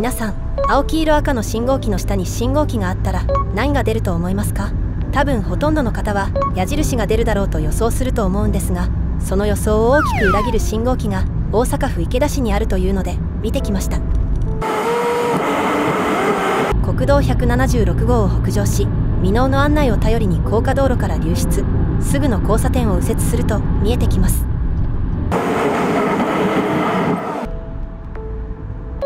皆さん青黄色赤の信号機の下に信号機があったら何が出ると思いますか？多分ほとんどの方は矢印が出るだろうと予想すると思うんですがその予想を大きく裏切る信号機が大阪府池田市にあるというので見てきました。国道176号を北上し未納の案内を頼りに高架道路から流出。すぐの交差点を右折すると見えてきます。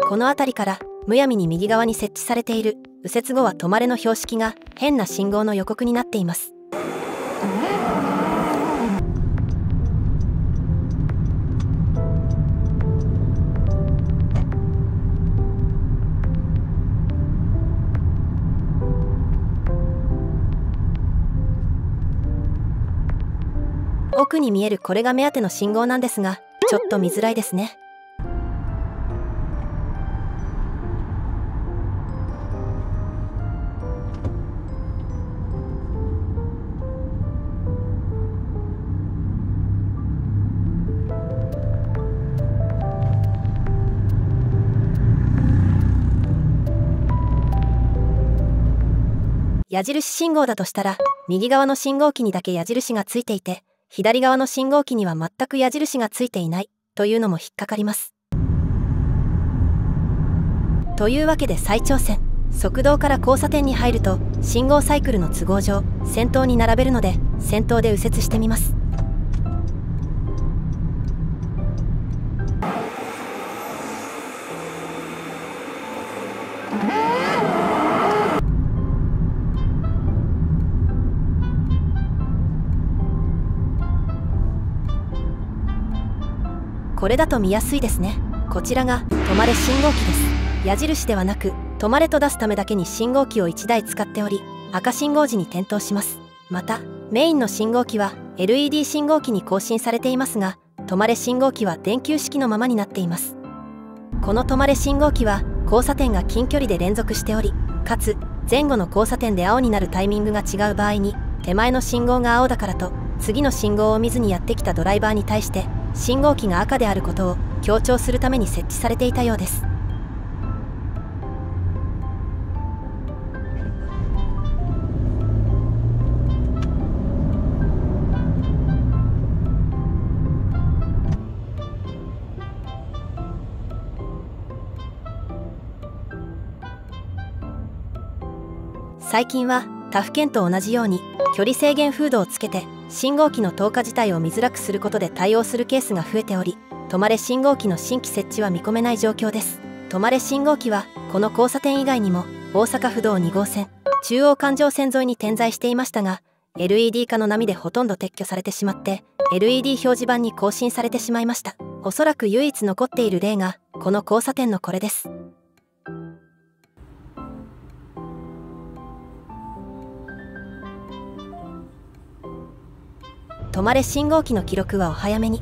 この辺りからむやみに右側に設置されている右折後は止まれの標識が変な信号の予告になっています。奥に見えるこれが目当ての信号なんですがちょっと見づらいですね。矢印信号だとしたら右側の信号機にだけ矢印がついていて左側の信号機には全く矢印がついていないというのも引っかかります。というわけで再挑戦。側道から交差点に入ると信号サイクルの都合上先頭に並べるので先頭で右折してみます。これだと見やすいですね。こちらが止まれ信号機です。矢印ではなく止まれと出すためだけに信号機を1台使っており赤信号時に点灯します。またメインの信号機は LED 信号機に更新されていますが止まれ信号機は電球式のままになっています。この止まれ信号機は交差点が近距離で連続しておりかつ前後の交差点で青になるタイミングが違う場合に手前の信号が青だからと次の信号を見ずにやってきたドライバーに対して信号機が赤であることを強調するために設置されていたようです。最近は他府県と同じように距離制限フードをつけて信号機の投下自体を見づらくすることで対応するケースが増えており止まれ信号機の新規設置は見込めない状況です。止まれ信号機はこの交差点以外にも大阪府道2号線中央環状線沿いに点在していましたが LED 化の波でほとんど撤去されてしまって LED 表示板に更新されてしまいました。おそらく唯一残っている例がこの交差点のこれです。止まれ信号機の記録はお早めに。